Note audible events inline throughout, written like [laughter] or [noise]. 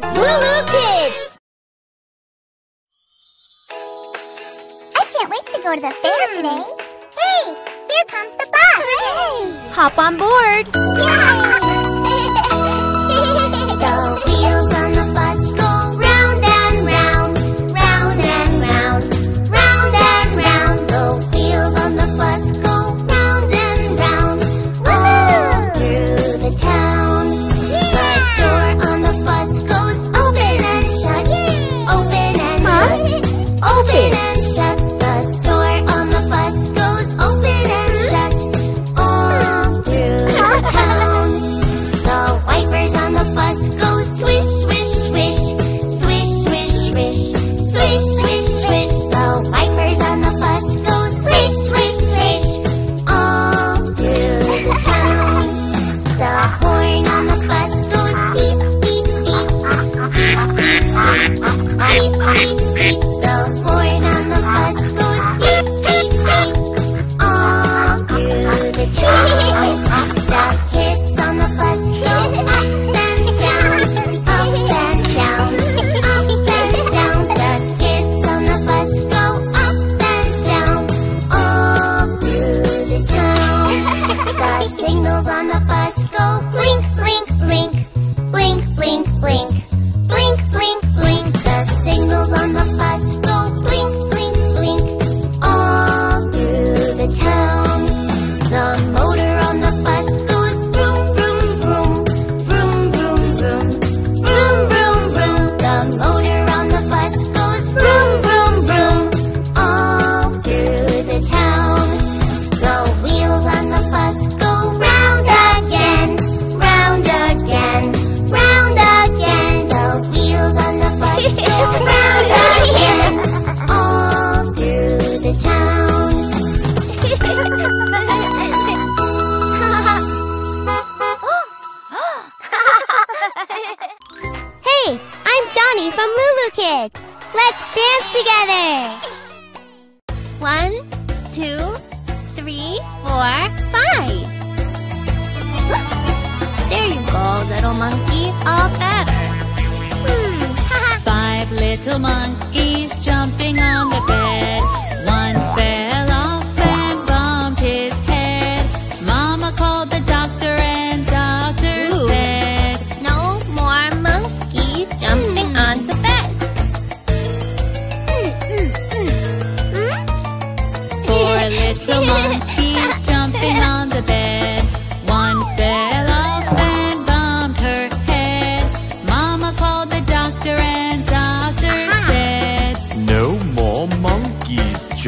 LooLoo Kids! I can't wait to go to the fair hmm. today. Hey, here comes the bus! Hooray! Hop on board! Yay!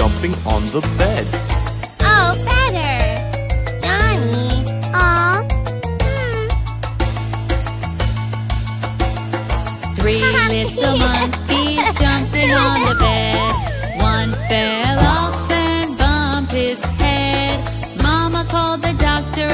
jumping on the bed. Oh, better! Johnny, aw. Hmm. Three [laughs] little monkeys jumping on the bed. One fell off and bumped his head. Mama called the doctor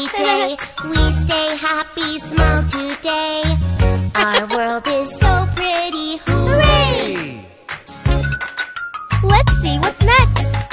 every day. we stay happy, smile today. Our [laughs] world is so pretty, hooray! Let's see what's next.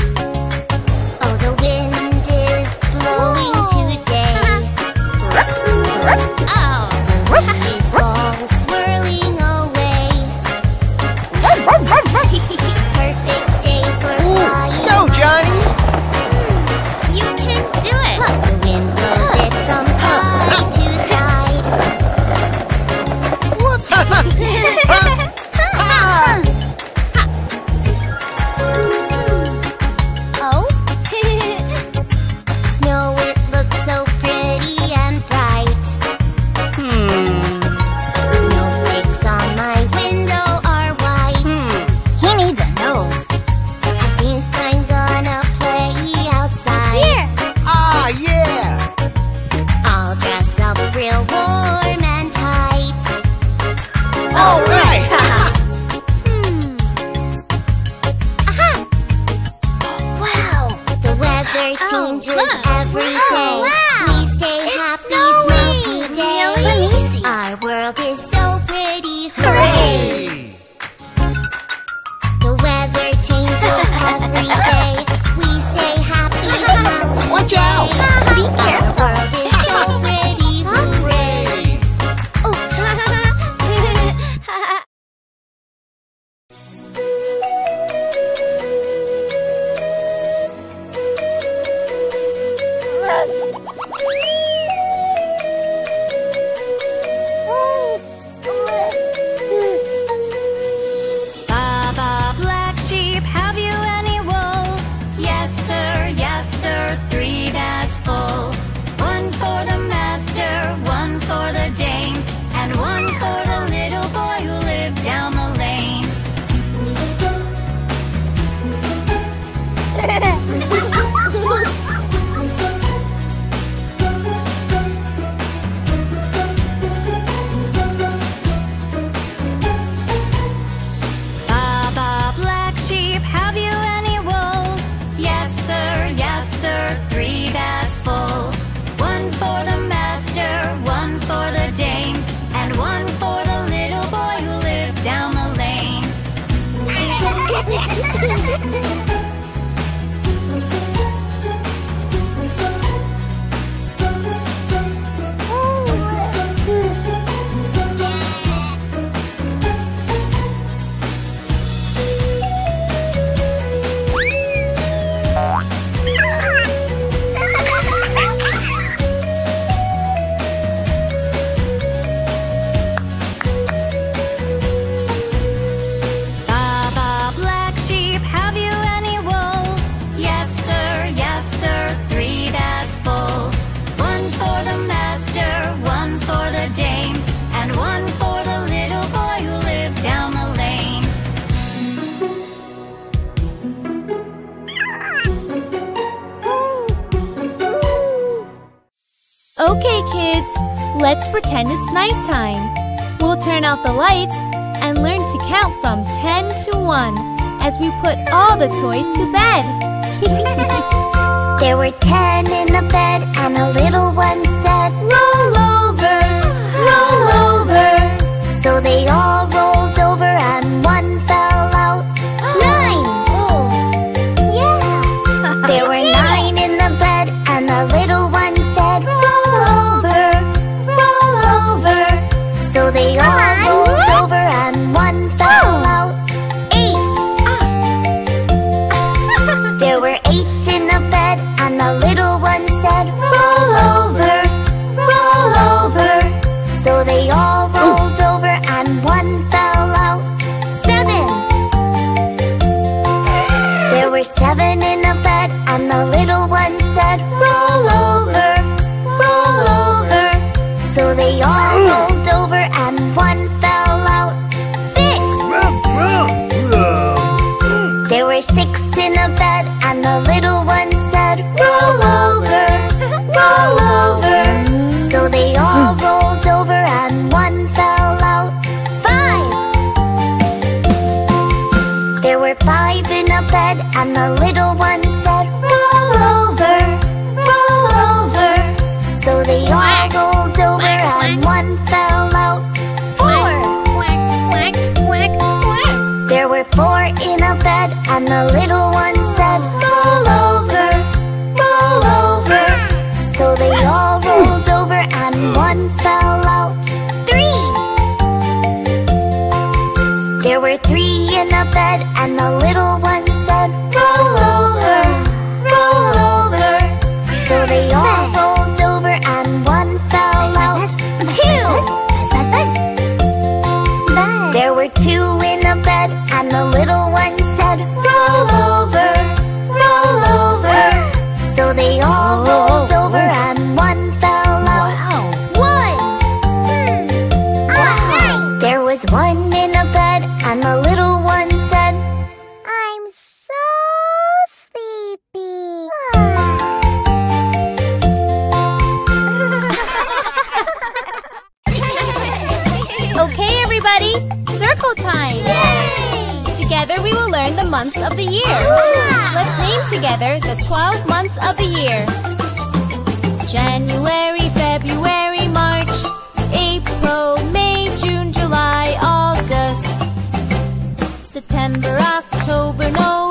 nighttime. We'll turn out the lights and learn to count from 10 to 1 as we put all the toys to bed. [laughs] there were 10 in the bed and a little one said, Roll over, roll over. So they all learn the months of the year. Ah! Let's name together the 12 months of the year. January, February, March, April, May, June, July, August, September, October, November.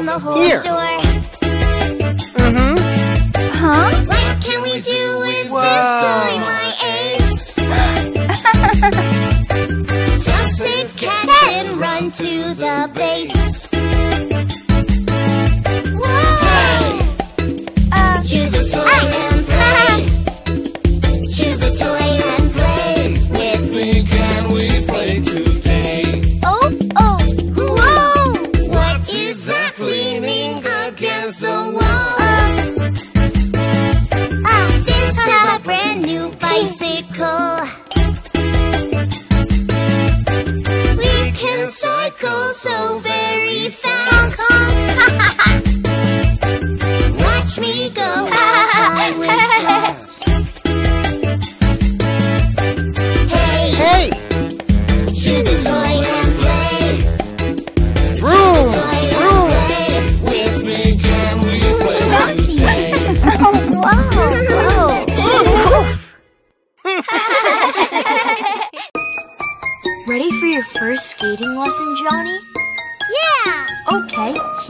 from the whole Here. store. Mm-hmm. Huh? What can we do with Whoa. this toy, my ace? [laughs] Just save cats and run to the base.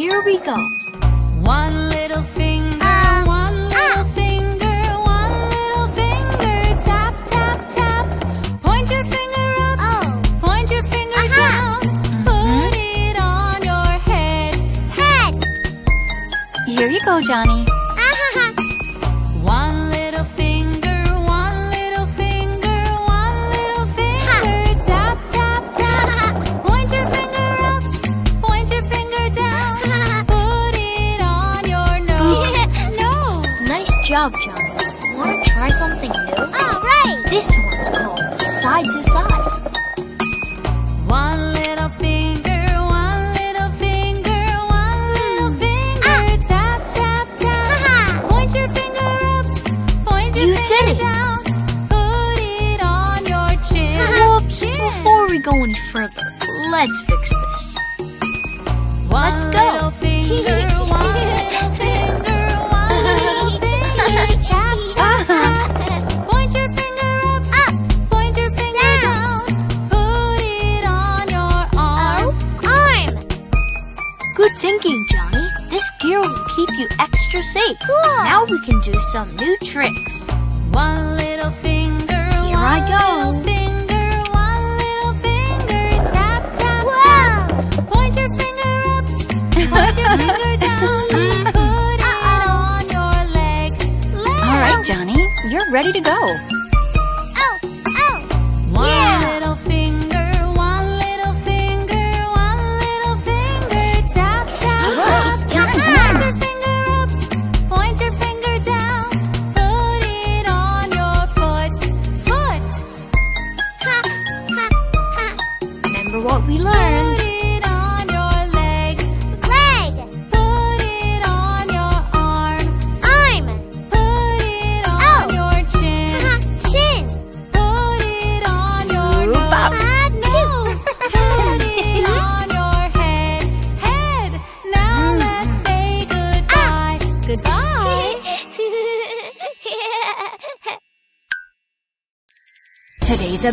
Here we go. One little finger, ah, one ah. little ah. finger, one little finger. Tap, tap, tap. Point your finger up, oh. point your finger uh -huh. down. Put mm-hmm. it on your head. Head. Here you go, Johnny.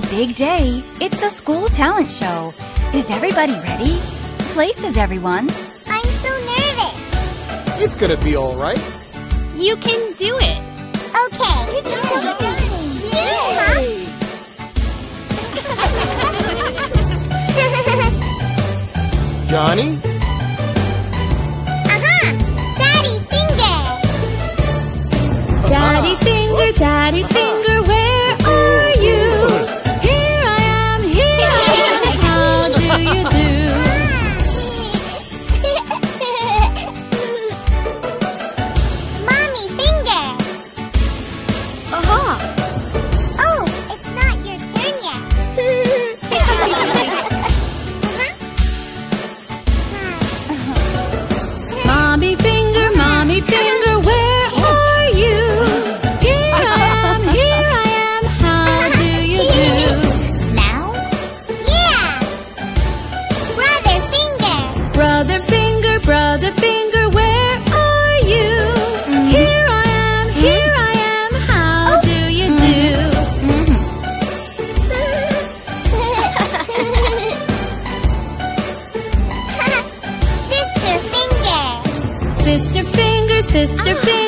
big day. It's the school talent show. Is everybody ready? Places, everyone. I'm so nervous. It's gonna be all right. You can do it. Okay. johnny daddy Johnny? Daddy finger, daddy finger. Mr. Bean.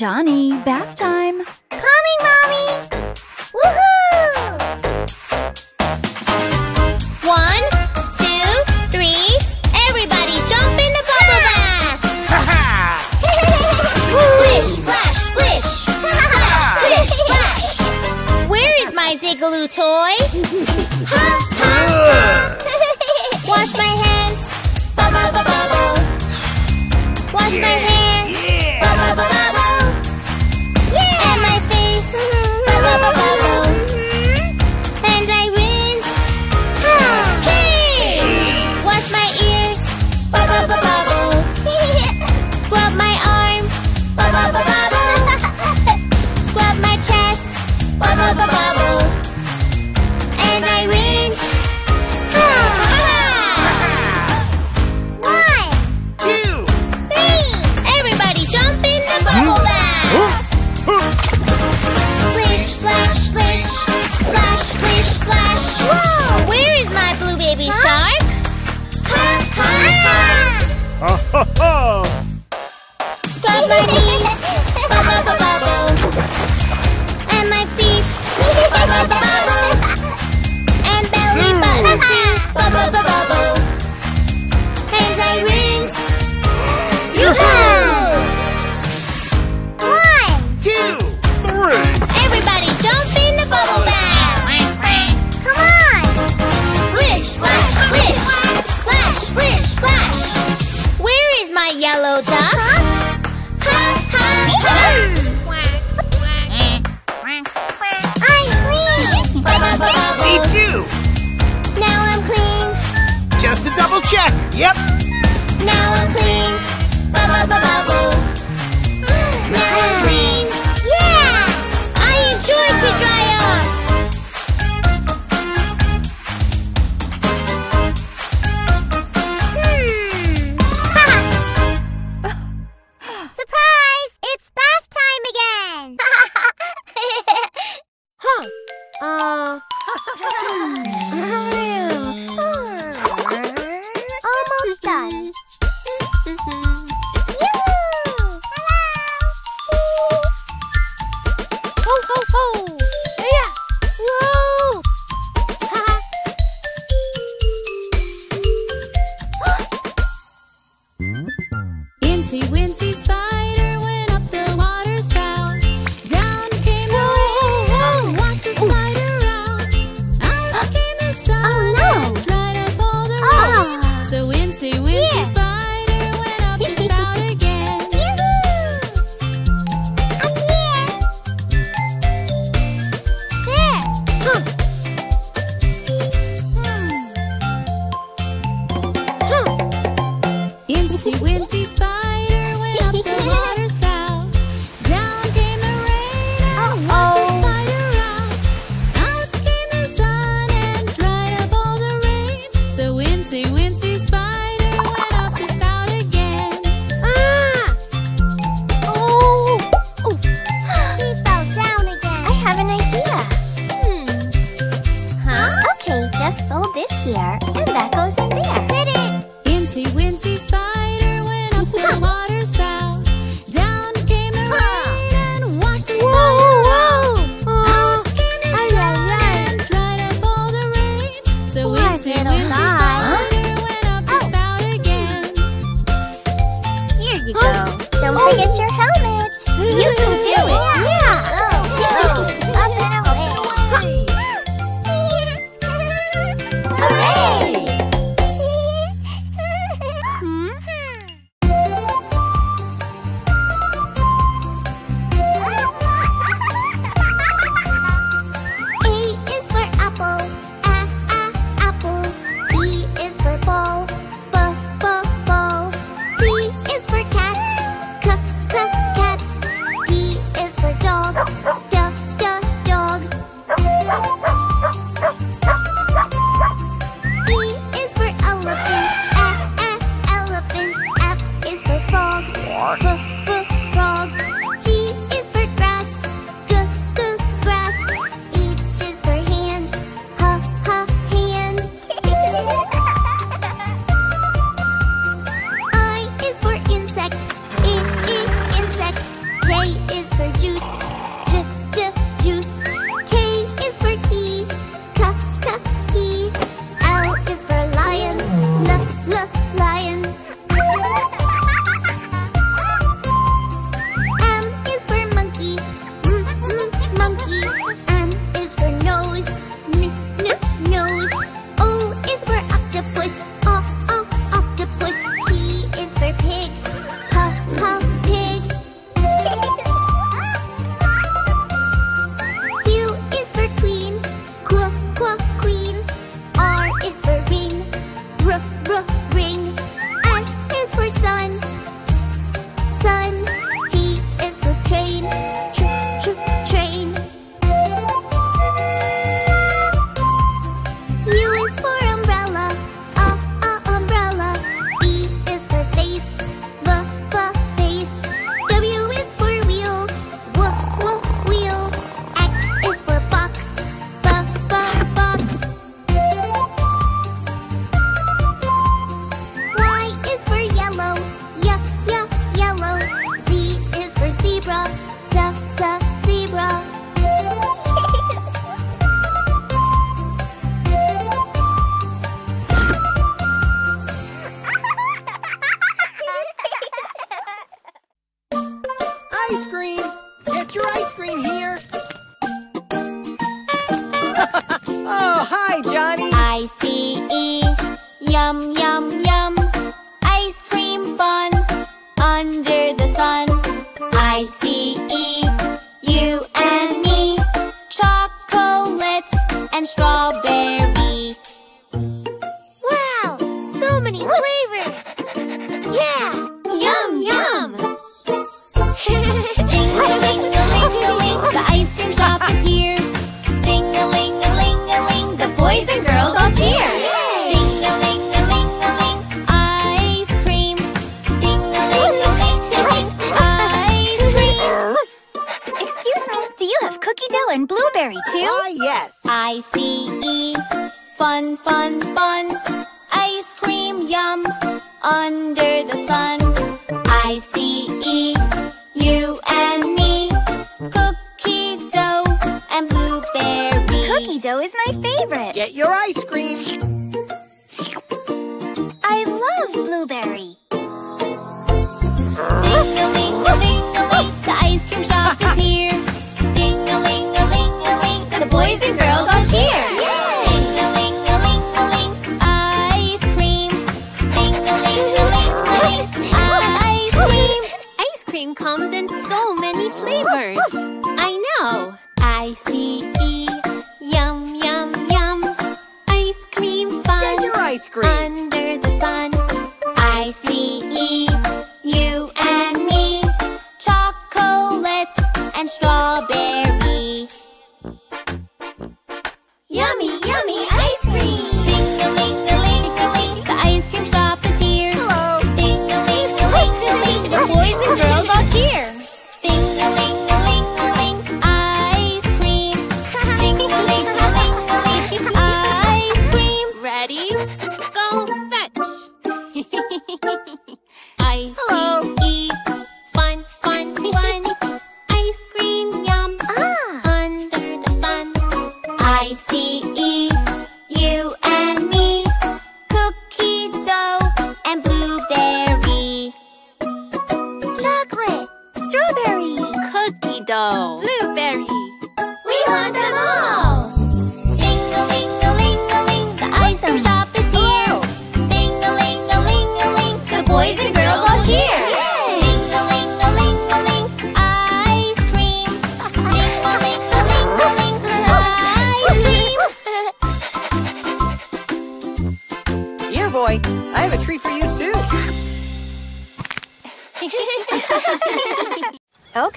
Johnny, bath time! Coming, Mommy! Woohoo! One, two, three, everybody jump in the bubble bath! Ha ha! [laughs] Splish, splash, splish! splash, splish, splash! Where is my Zigaloo toy? ha, ha. Wash my hands! Bubble, bubble! Wash yeah. my hands! ha bubble bubble, [laughs] and my feet, [laughs] bubble [laughs] bubble, and belly button, hmm. bubble bubble. now I'm clean. Ba ba bubble.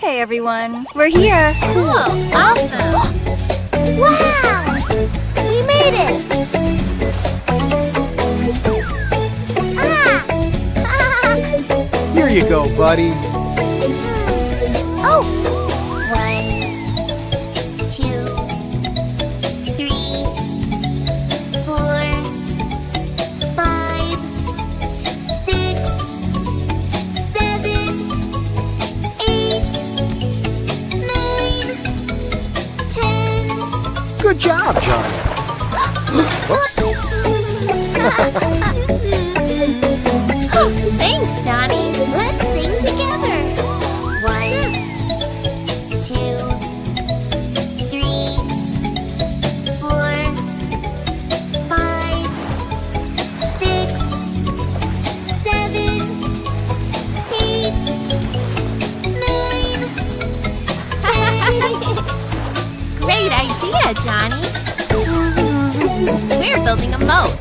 Hey everyone, we're here! Cool! Awesome! wow! We made it! Ah. Ah. [laughs] Here you go, buddy! Oh! job, Johnny. [laughs] Whoops. [laughs] building a moat.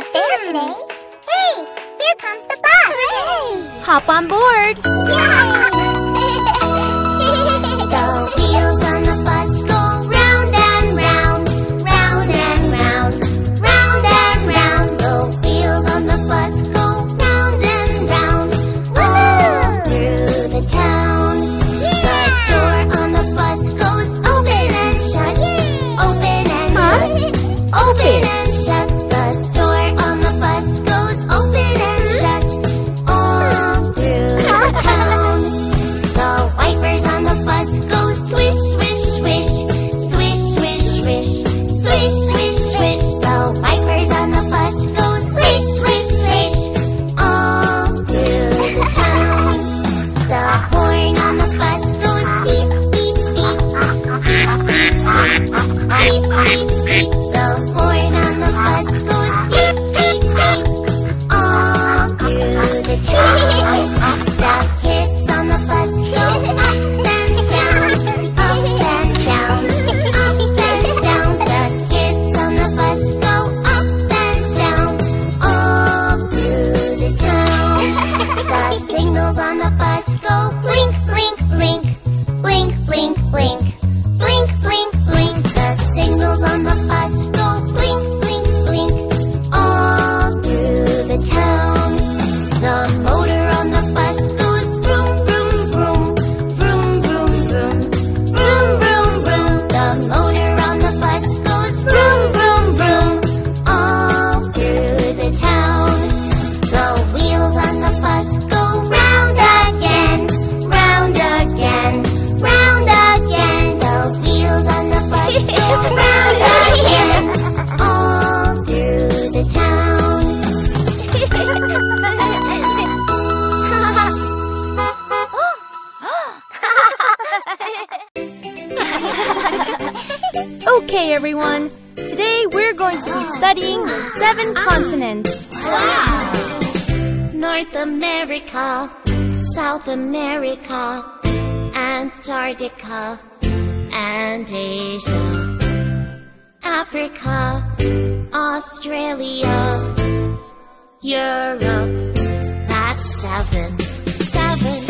the fair today. Hey, here comes the bus! Hooray! Hop on board! Yay! South America, Antarctica, and Asia, Africa, Australia, Europe. That's seven, seven,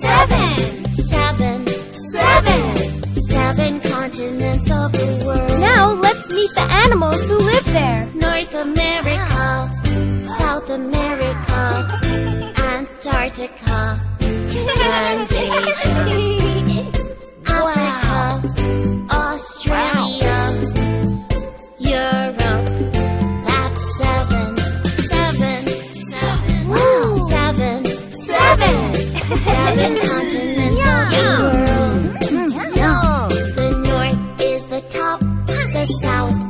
seven, seven, seven, seven continents of the world. Now let's meet the animals who live there. North America, South America. Antarctica. Canada, Africa Australia Europe. That's seven Seven Seven. [laughs] Continents the world. The north is the top The south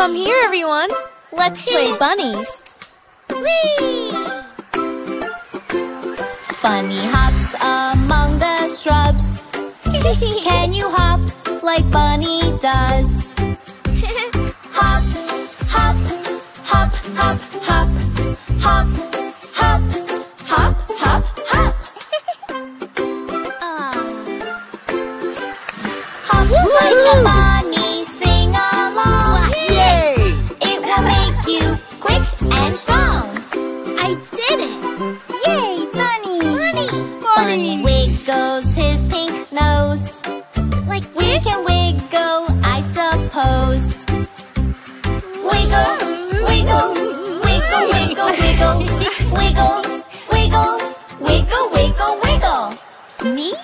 Come here, everyone. Let's play bunnies. Whee! Bunny hops among the shrubs. [laughs] Can you hop like Bunny does? [laughs] hop, hop, hop, hop, hop, hop. funny. Wiggles his pink nose. Like we this? can wiggle, I suppose. Wiggle, wiggle, wiggle, wiggle, wiggle, wiggle, wiggle, wiggle, wiggle, wiggle. Me? [laughs]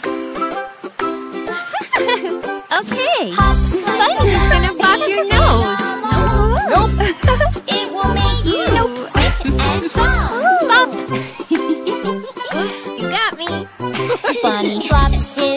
okay. Hop, Funny's gonna pop your nose. Nope. it will make you nope. quick and [laughs] strong. bunny flops his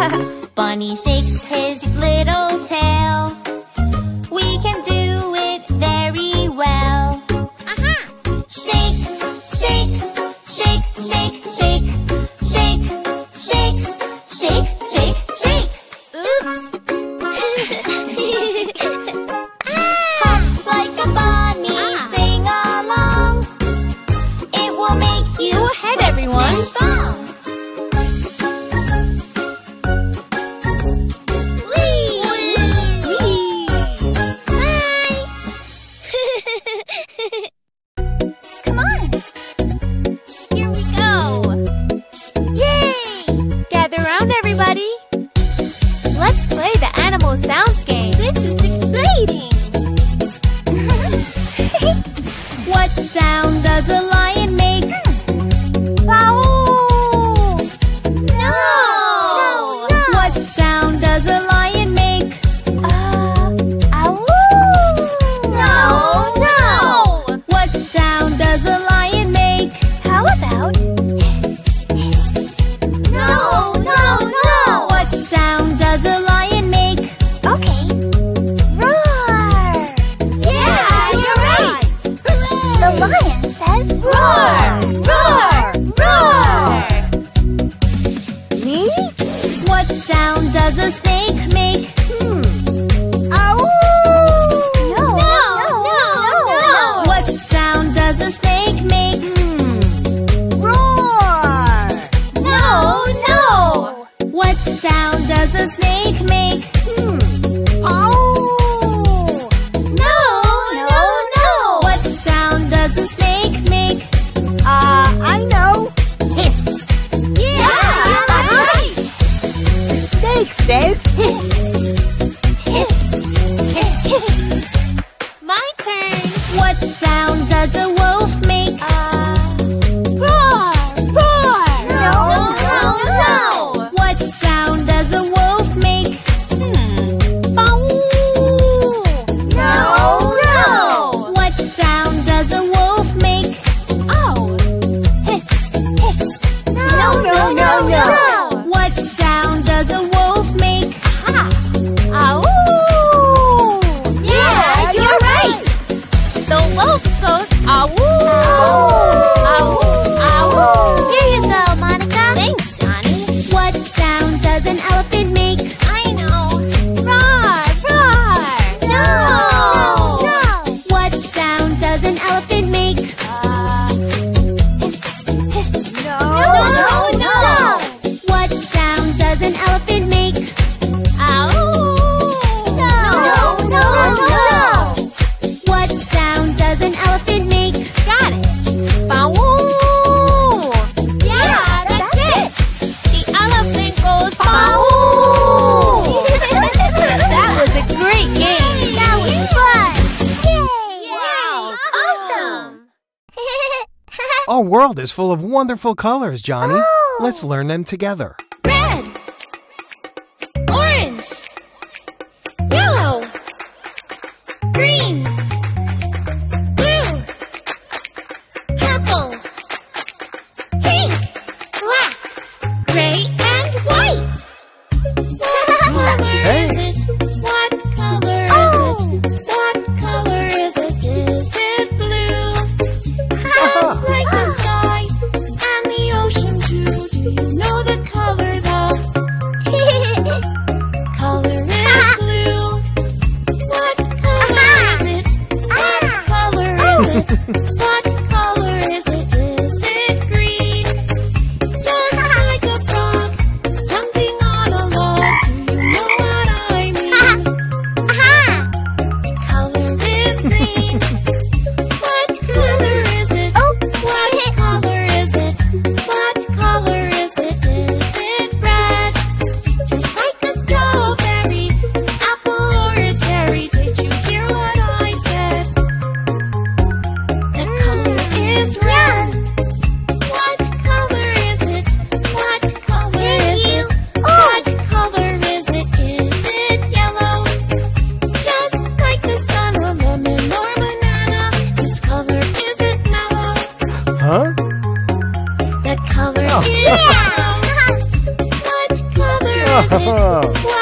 [laughs] Bunny shakes his wonderful colors, Johnny. Oh. Let's learn them together. [laughs] 哈哈。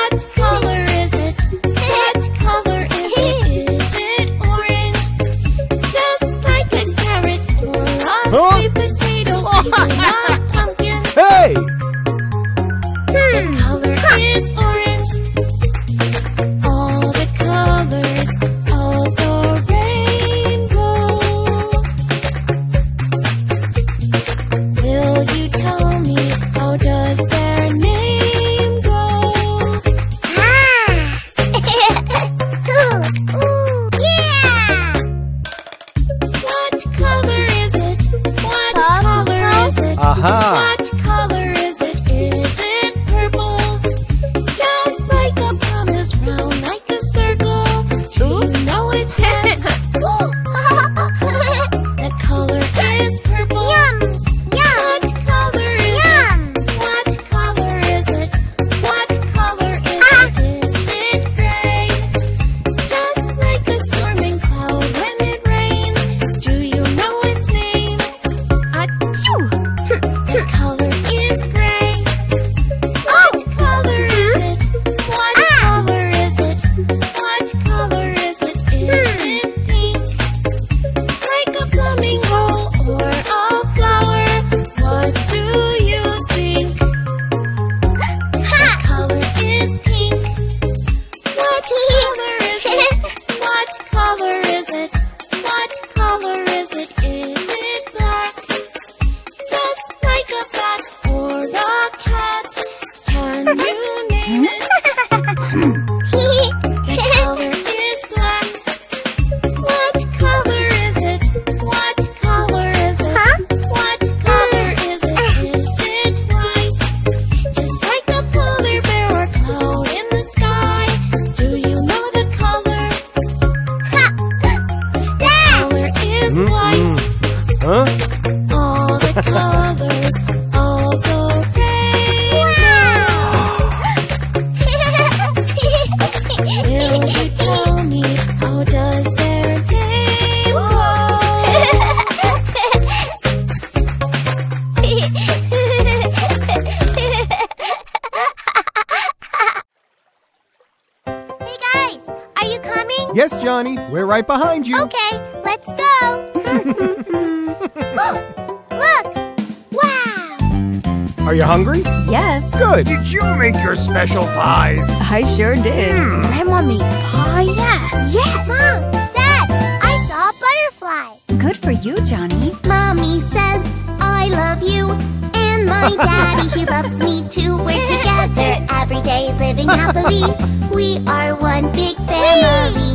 we're together every day living happily. [laughs] We are one big family.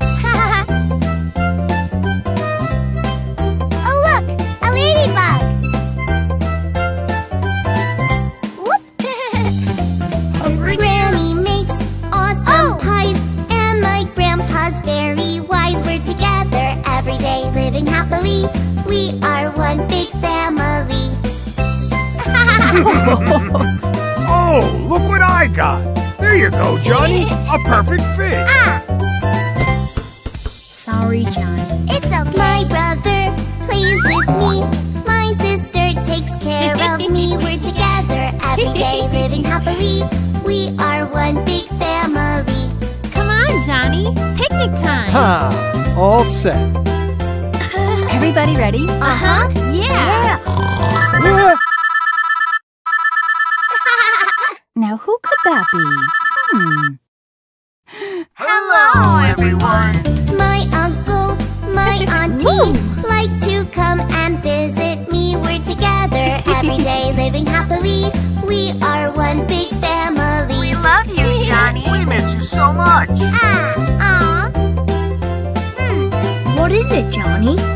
[laughs] oh look, a ladybug. Whoop. [laughs] Granny makes awesome oh. pies, and my grandpa's very wise. We're together every day living happily. We are one big family. [laughs] oh, look what I got! There you go, Johnny! A perfect fit! Ah! Sorry, Johnny. It's okay. My brother plays with me. My sister takes care of me. [laughs] We're together every day, living happily. We are one big family. Come on, Johnny. Picnic time. Ha! All set. [laughs] Everybody ready? Uh-huh. Yeah. yeah. that be? Hmm. Hello, everyone! My uncle, my [laughs] auntie like to come and visit me. We're together [laughs] every day, living happily. We are one big family. We love you, Johnny. [laughs] we miss you so much. Ah, aw. Hmm. What is it, Johnny?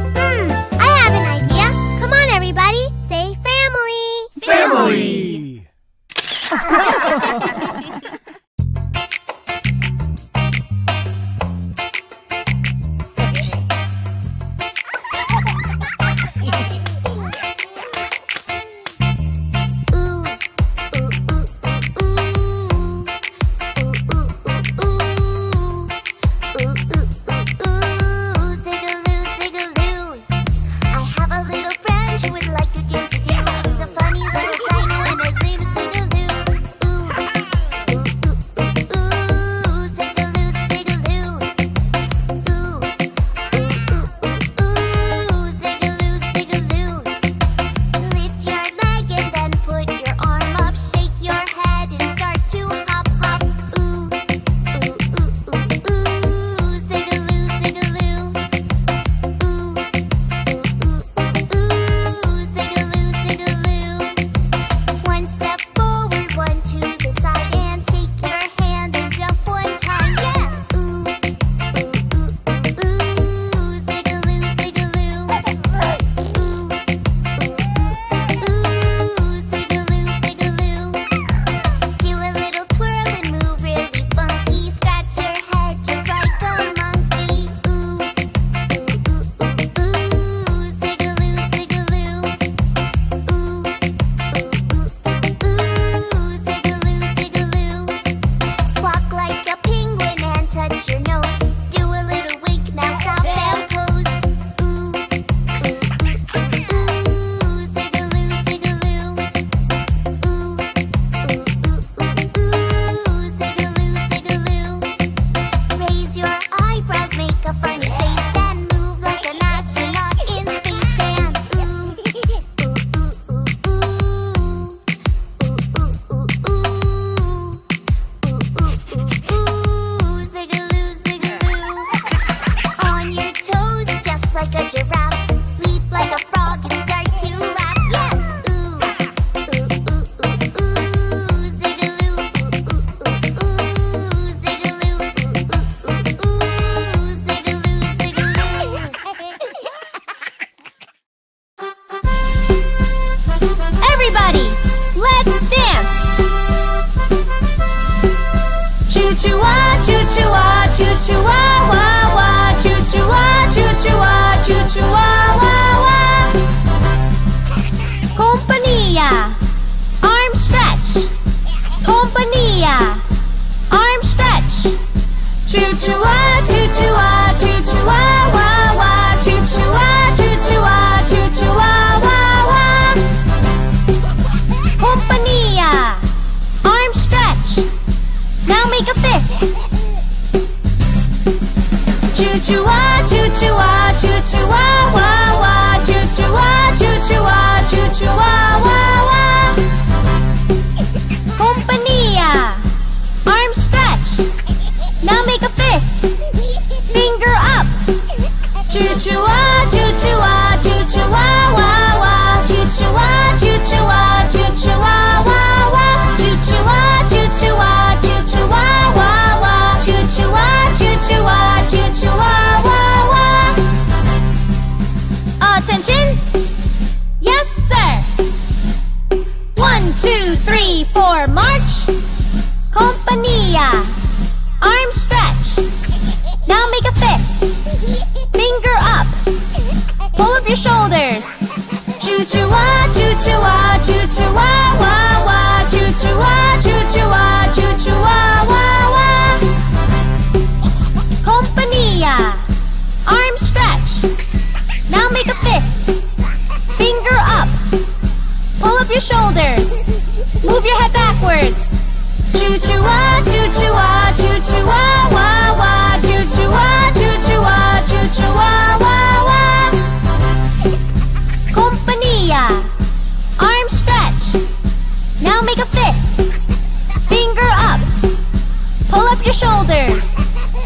Your shoulders.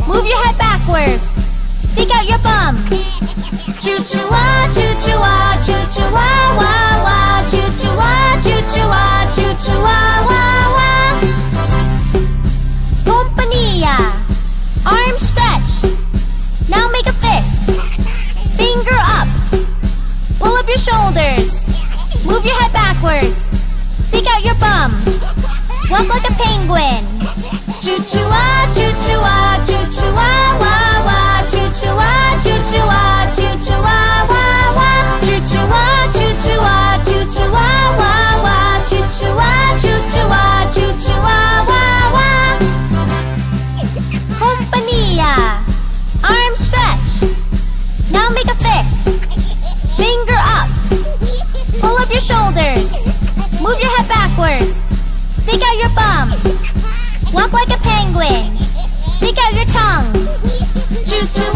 Move your head backwards. Stick out your bum. Choo choo ah, choo choo ah, choo choo ah, wah wah. Choo choo ah, choo choo ah, choo choo ah, wah wah. Compania. Arm stretch. Now make a fist. Finger up. Pull up your shoulders. Move your head backwards. Stick out your bum. Walk like a penguin. Choo choo ah, choo choo ah, choo choo ah, wah wah. Choo choo ah, choo choo ah, choo choo ah, wah wah. Choo choo ah, choo choo ah, choo choo ah, wah wah. Choo choo ah, choo choo ah, choo choo ah, wah wah. Compania. Arm stretch. Now make a fist. Finger up. Pull up your shoulders. Move your head backwards. Stick out your bum. Walk like a penguin. Stick out your tongue. Choo choo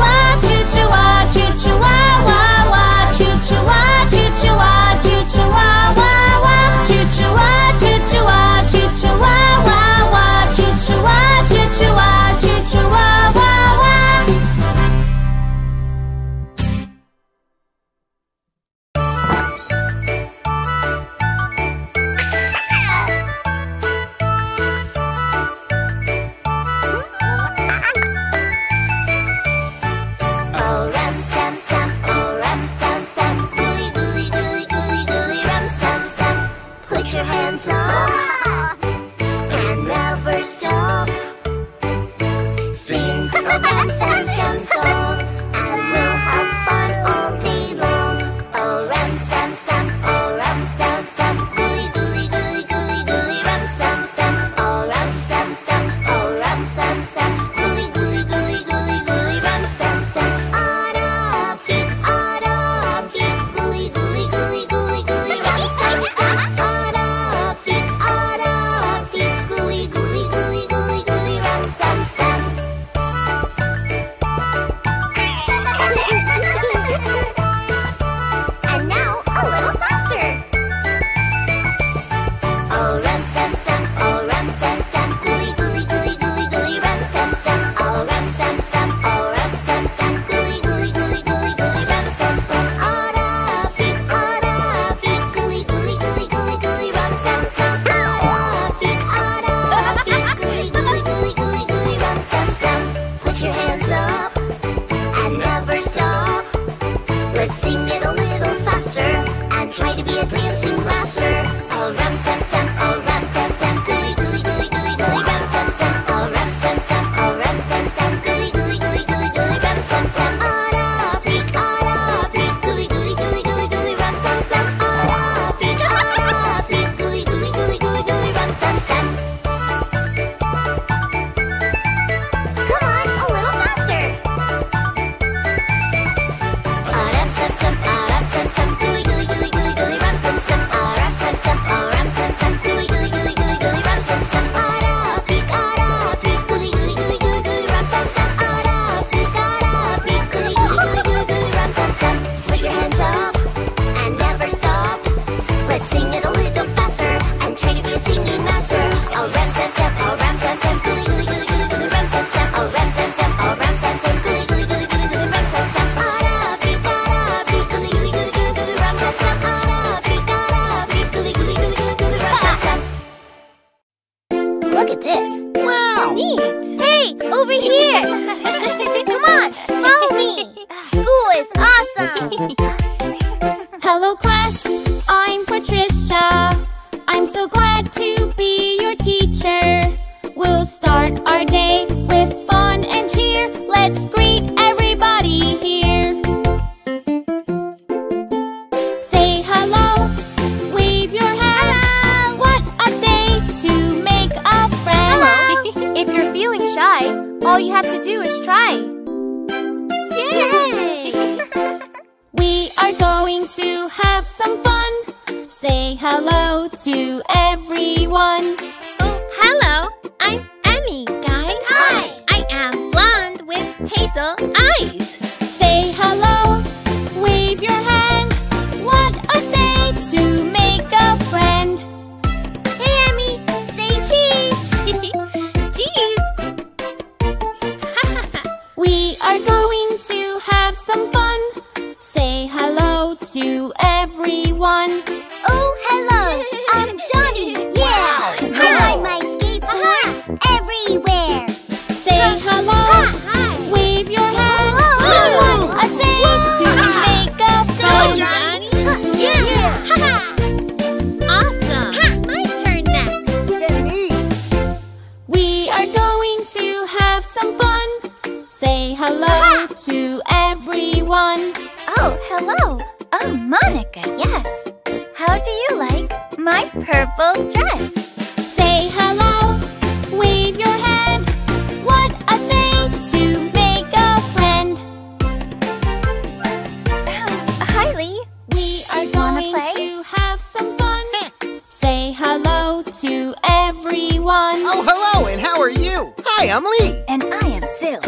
Hi, I'm Lee. And I am Sue.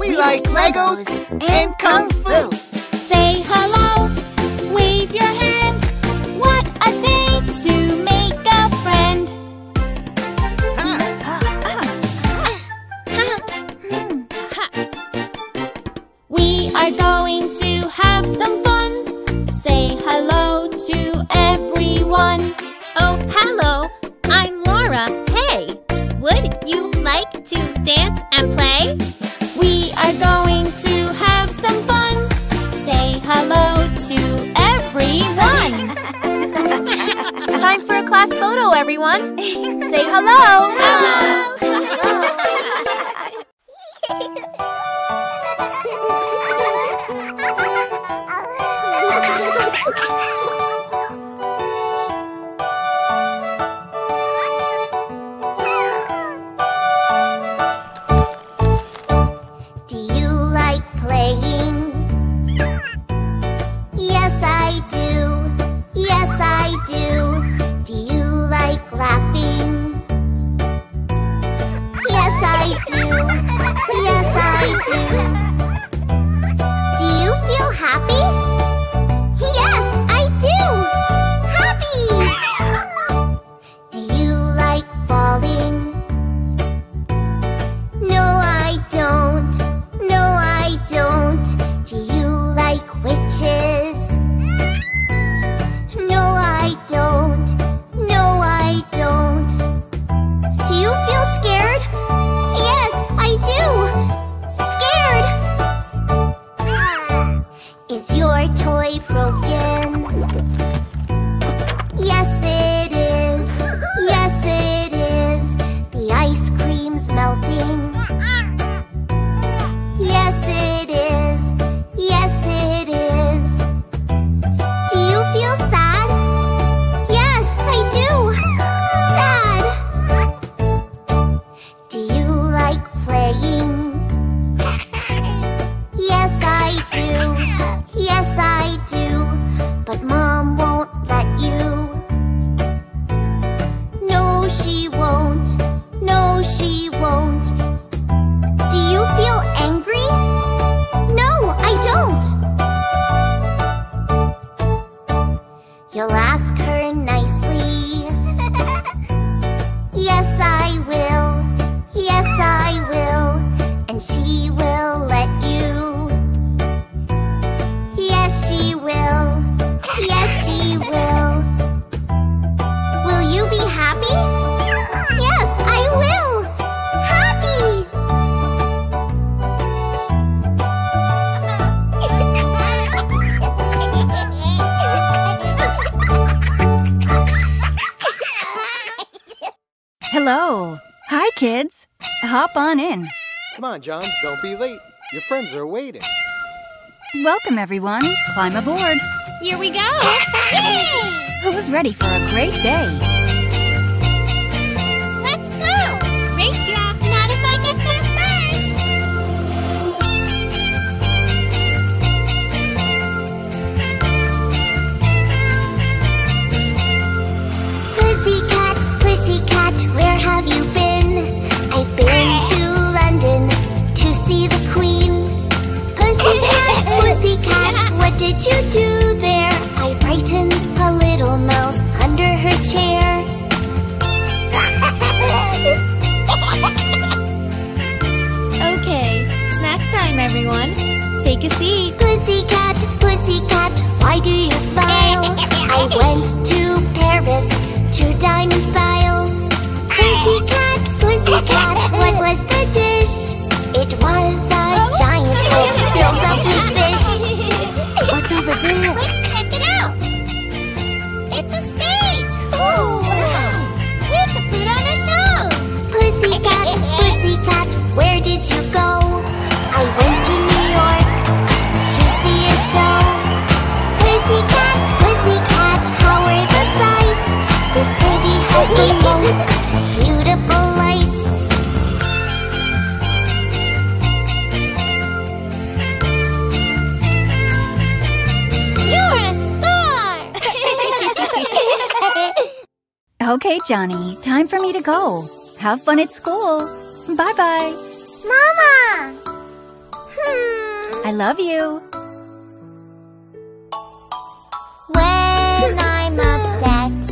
We, we like Legos, Legos and Kung Fu. Say hello, wave your hand. What a day to make a friend. we are going to have some fun. Say hello to everyone. Oh, hello. I'm Laura. Hey, would you like to dance and play? We are going to have some fun. Say hello to everyone. [laughs] Time for a class photo, everyone. Say hello. Hello. hello. [laughs] [laughs] laughing. Yes, I do. Yes, I do. Kids. Hop on in. Come on, John, don't be late. Your friends are waiting. Welcome, everyone. Climb aboard. Here we go! Yay! [laughs] Who's ready for a great day? Let's go! Race ya! Not if I get there first! Pussycat, pussycat, where have you been? Been to London to see the Queen. Pussycat, pussycat, what did you do there? I frightened a little mouse under her chair. Okay, snack time, everyone. Take a seat. Pussycat, pussycat, why do you smile? I went to Paris to dine in style. Pussycat, pussycat, what was the dish? It was a giant bowl filled up with fish. What's over there? Let's check it out! It's a stage! We have to put on a show! Pussycat, pussycat, where did you go? I went to New York to see a show. Pussycat, pussycat, how are the sights? The city has the most Okay, Johnny, time for me to go. Have fun at school. Bye bye. Mama! Hmm. I love you. When I'm upset,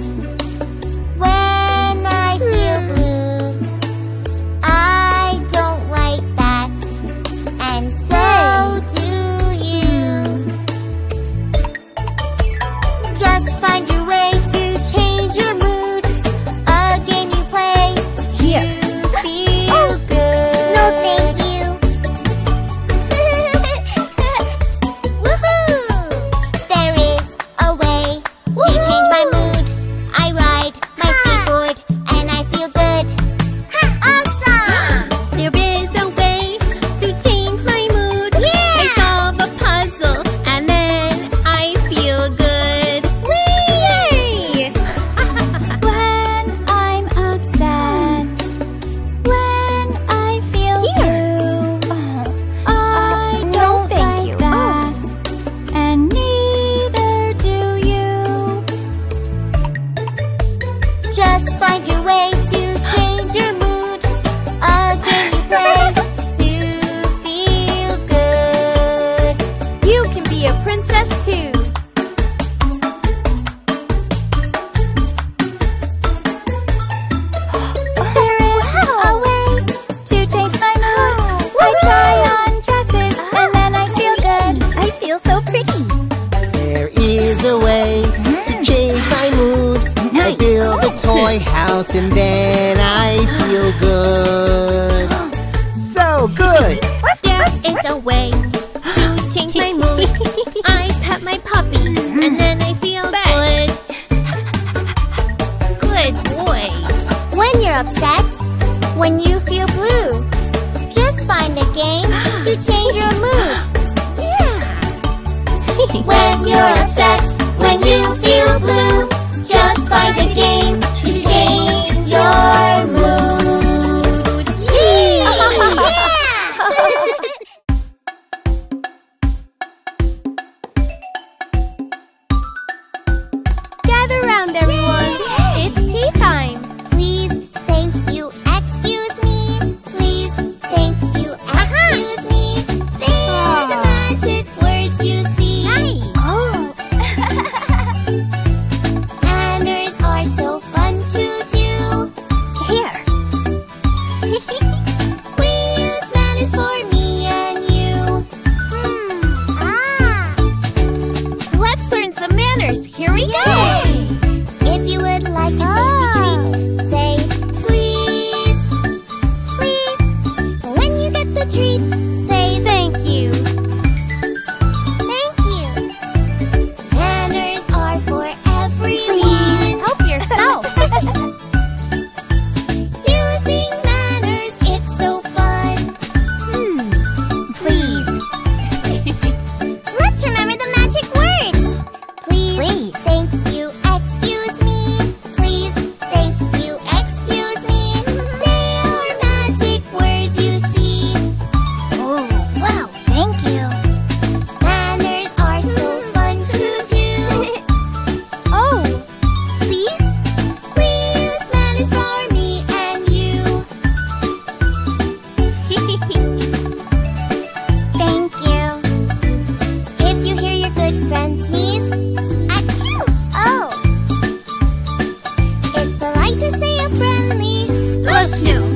No.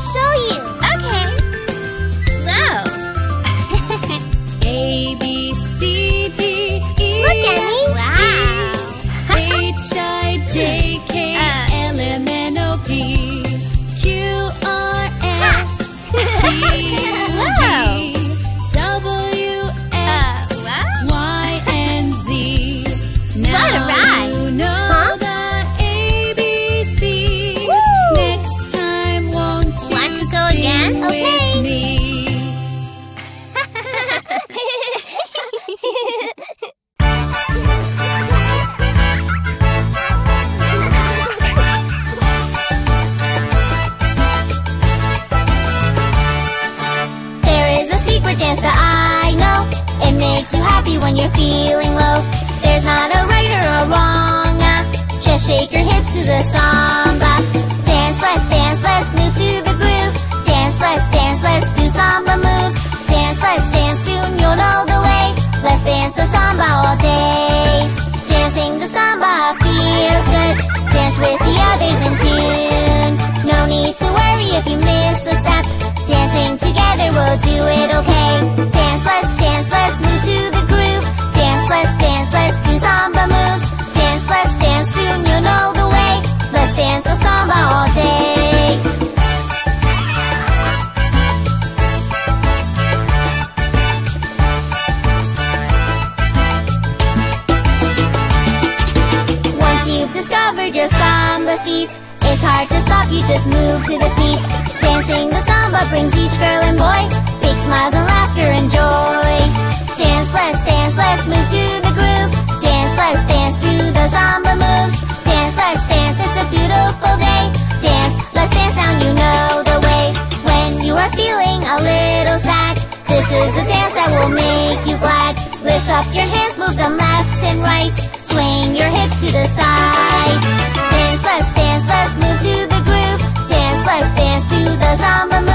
Show you. The samba. Dance, let's dance, let's move to the groove. Dance, let's dance, let's do samba moves. Dance, let's dance, soon you'll know the way. Let's dance the samba all day. Dancing the samba feels good. Dance with the others in tune. No need to worry if you miss a step. You just move to the beat. Dancing the samba brings each girl and boy big smiles and laughter and joy. Dance, let's dance, let's move to the groove. Dance, let's dance to the samba moves. Dance, let's dance, it's a beautiful day. Dance, let's dance now, you know the way. When you are feeling a little sad, this is a dance that will make you glad. Lift up your hands, move them left and right. Swing your hips to the sides. Dance to the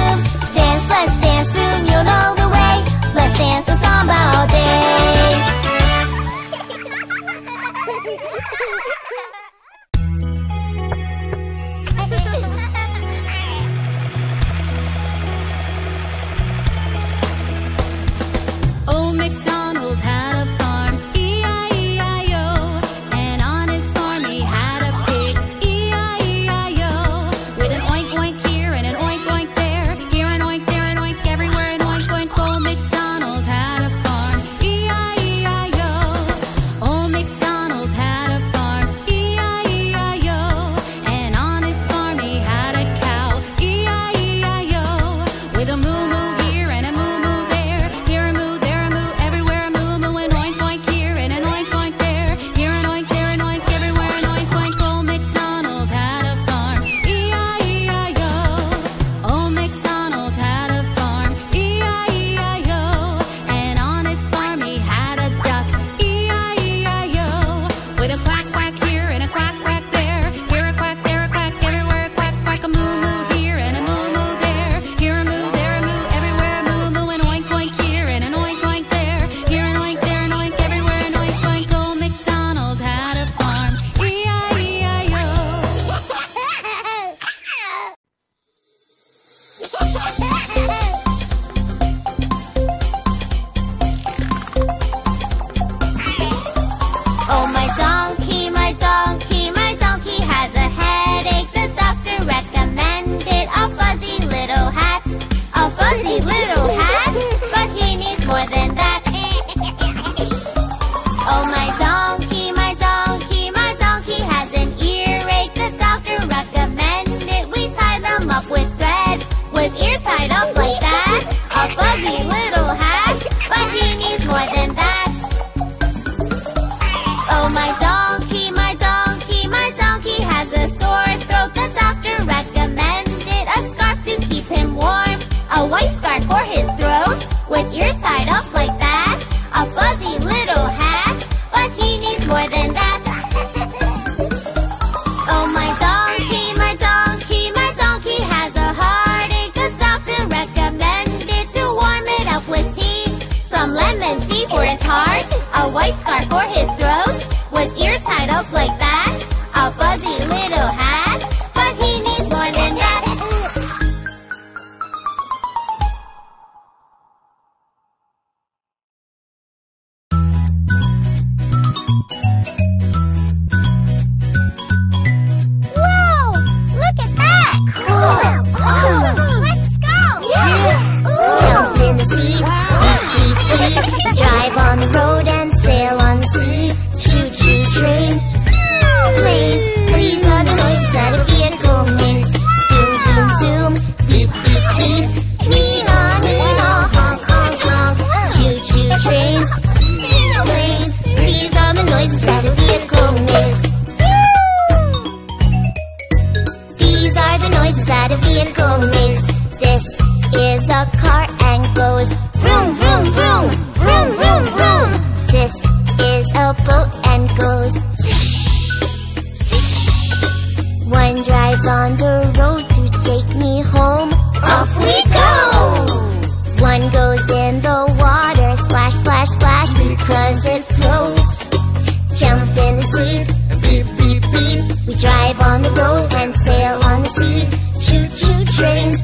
sail on the sea. Choo choo trains,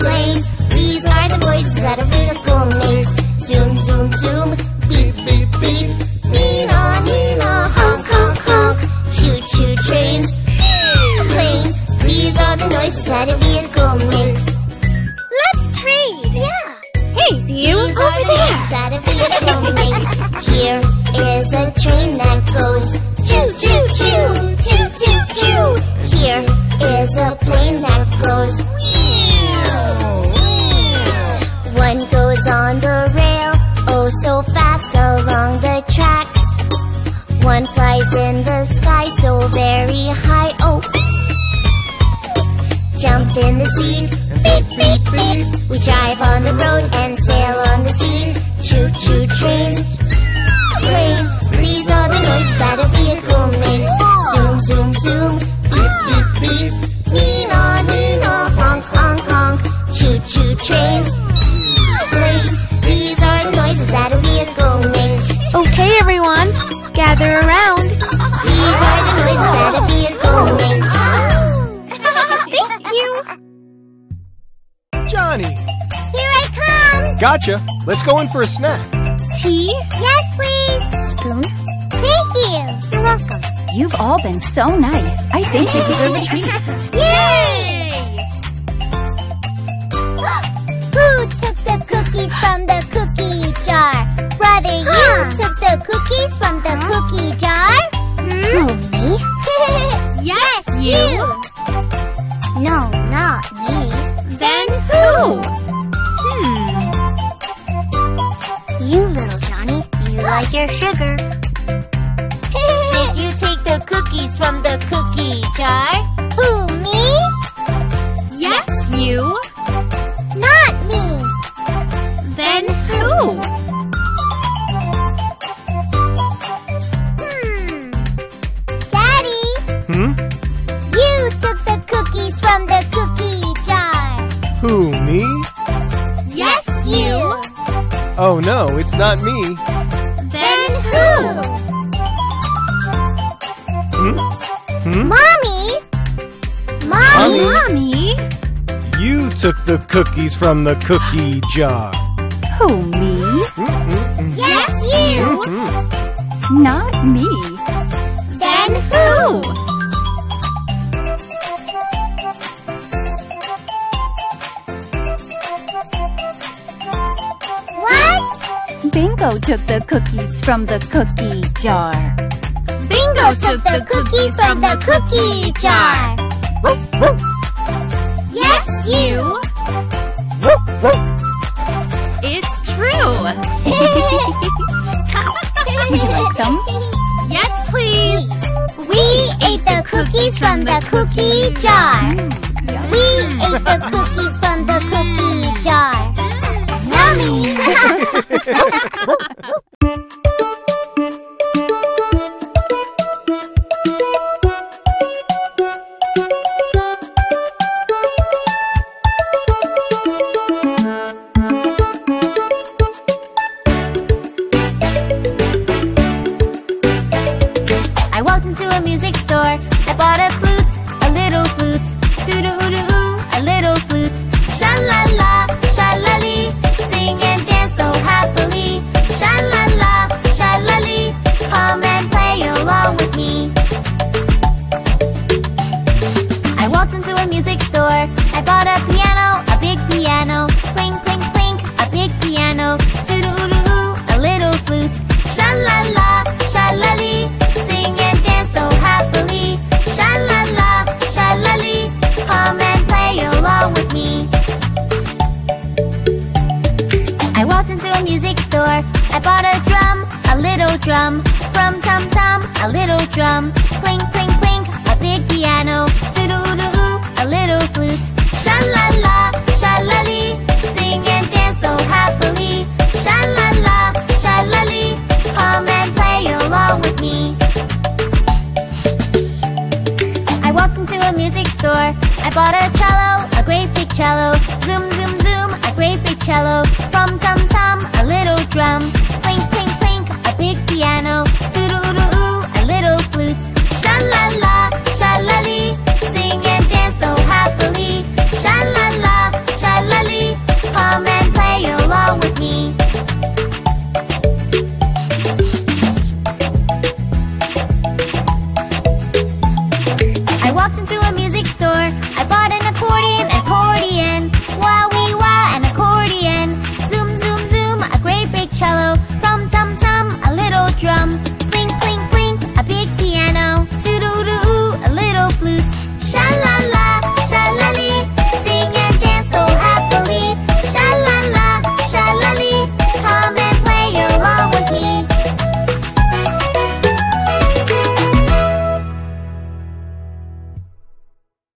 planes. These are the voices that a vehicle makes. Zoom zoom zoom, beep beep beep. Nina Nina, honk honk honk. Choo choo trains, planes. These are the noises that a vehicle makes. Let's trade. Yeah. Hey, you These over are the there. noises that a vehicle makes. [laughs] in the scene. Beep, beep, beep, we drive on the road Let's go in for a snack. Tea? Yes, please. Spoon? Thank you. You're welcome. You've all been so nice. I think you deserve a treat. [laughs] cookies from the cookie jar? Who, me? Yes, you! Not me. Then who? What? Bingo took the cookies from the cookie jar. Bingo took the cookies from the cookie jar. Yes, you! It's true! [laughs] Would you like some? Yes, please! We ate the cookies from the cookie jar. Mm. We ate the cookies from the cookie jar. Yummy! [laughs] [laughs]